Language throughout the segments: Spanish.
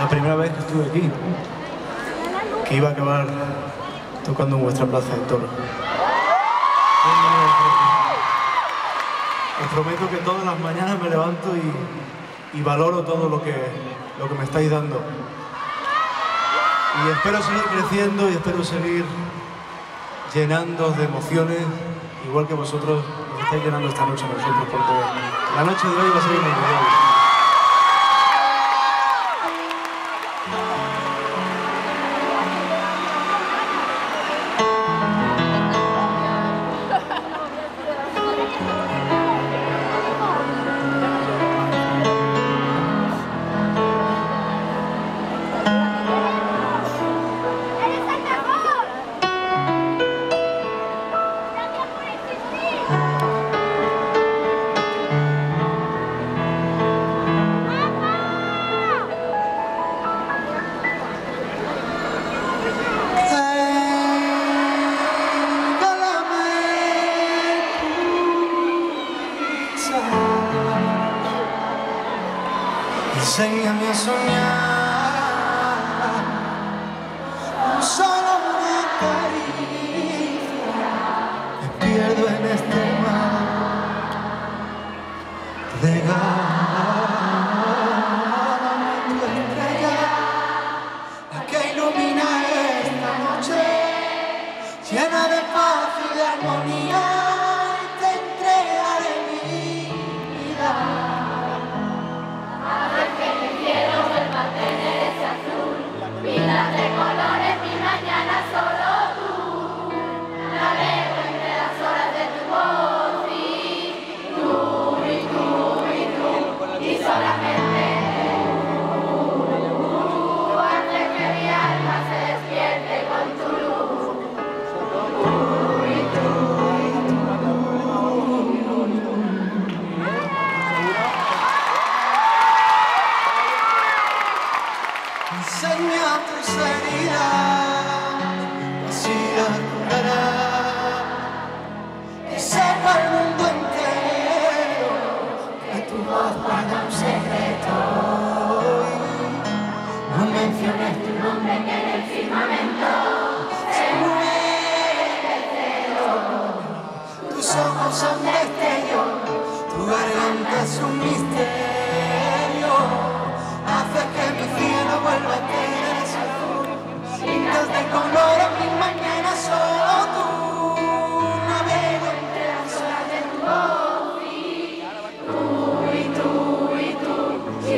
la primera vez que estuve aquí, que iba a acabar tocando en vuestra plaza de toro. Os prometo que todas las mañanas me levanto y, valoro todo lo que, lo que me estáis dando. Y espero seguir creciendo y espero seguir llenando de emociones, igual que vosotros nos estáis llenando esta noche nosotros, porque la noche de hoy va a ser inolvidable. Enséñame a soñar voz guarda un secreto. No menciones tu nombre que en el firmamento se muere el cielo. Tus ojos son destellos, tu garganta es un misterio.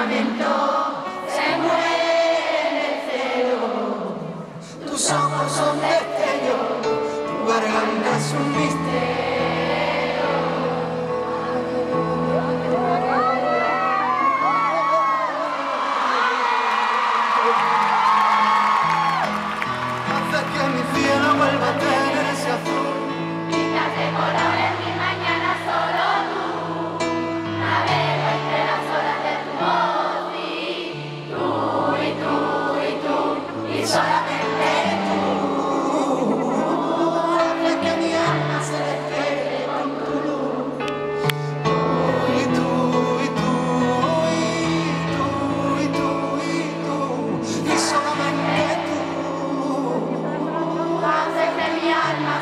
firmamento se muere en el cielo. Tus ojos son destellos, tu garganta es un.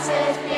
says